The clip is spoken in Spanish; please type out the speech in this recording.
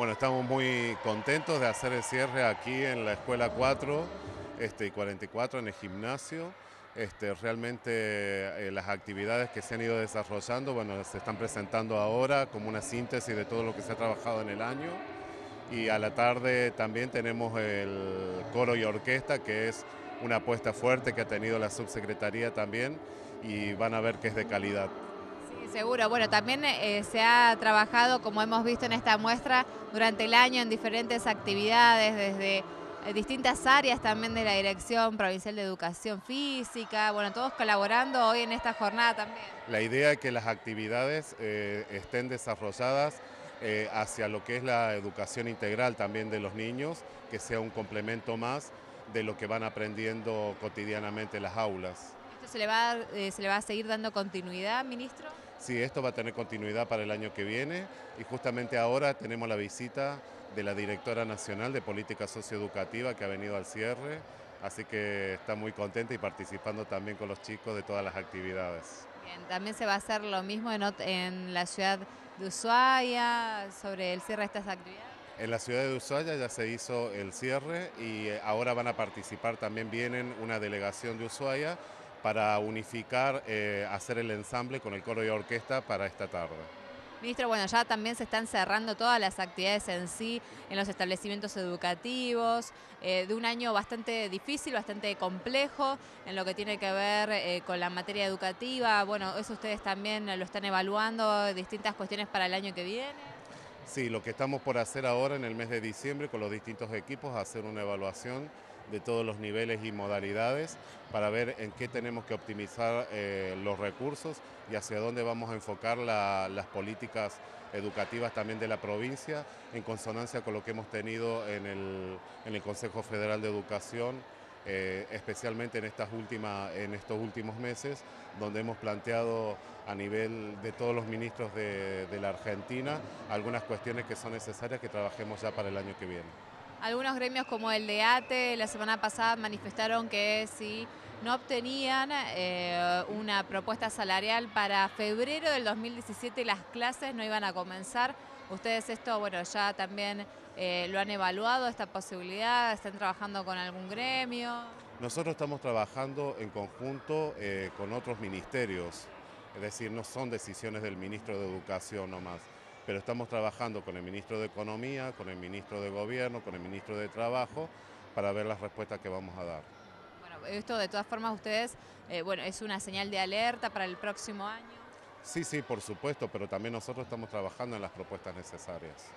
Bueno, estamos muy contentos de hacer el cierre aquí en la Escuela 4 este, y 44 en el gimnasio. Este, realmente eh, las actividades que se han ido desarrollando, bueno, se están presentando ahora como una síntesis de todo lo que se ha trabajado en el año. Y a la tarde también tenemos el coro y orquesta, que es una apuesta fuerte que ha tenido la subsecretaría también y van a ver que es de calidad. Seguro. Bueno, también eh, se ha trabajado, como hemos visto en esta muestra, durante el año en diferentes actividades, desde eh, distintas áreas también de la Dirección Provincial de Educación Física, bueno, todos colaborando hoy en esta jornada también. La idea es que las actividades eh, estén desarrolladas hacia lo que es la educación integral también de los niños, que sea un complemento más de lo que van aprendiendo cotidianamente en las aulas. ¿Esto se le, va, eh, se le va a seguir dando continuidad, ministro? Sí, esto va a tener continuidad para el año que viene y justamente ahora tenemos la visita de la directora nacional de política socioeducativa que ha venido al cierre, así que está muy contenta y participando también con los chicos de todas las actividades. Bien, también se va a hacer lo mismo en, en la ciudad de Ushuaia sobre el cierre de estas actividades. En la ciudad de Ushuaia ya se hizo el cierre y eh, ahora van a participar, también vienen una delegación de Ushuaia para unificar, eh, hacer el ensamble con el coro y orquesta para esta tarde. Ministro, bueno, ya también se están cerrando todas las actividades en sí, en los establecimientos educativos, eh, de un año bastante difícil, bastante complejo, en lo que tiene que ver con la materia educativa. Bueno, eso ustedes también lo están evaluando, distintas cuestiones para el año que viene. Sí, lo que estamos por hacer ahora en el mes de diciembre con los distintos equipos, hacer una evaluación de todos los niveles y modalidades para ver en qué tenemos que optimizar eh, los recursos y hacia dónde vamos a enfocar las políticas educativas también de la provincia en consonancia con lo que hemos tenido en el, Consejo Federal de Educación, eh, especialmente en, estas en estos últimos meses, donde hemos planteado a nivel de todos los ministros de, la Argentina algunas cuestiones que son necesarias que trabajemos ya para el año que viene. Algunos gremios como el de ATE la semana pasada manifestaron que si no obtenían eh, una propuesta salarial para febrero del 2017 las clases no iban a comenzar. Ustedes esto, bueno, ya también eh, lo han evaluado, esta posibilidad, están trabajando con algún gremio. Nosotros estamos trabajando en conjunto eh, con otros ministerios es decir, no son decisiones del ministro de Educación nomás, pero estamos trabajando con el ministro de Economía, con el ministro de Gobierno, con el ministro de Trabajo, para ver las respuestas que vamos a dar. Bueno, esto de todas formas ustedes, eh, bueno, es una señal de alerta para el próximo año. Sí, sí, por supuesto, pero también nosotros estamos trabajando en las propuestas necesarias.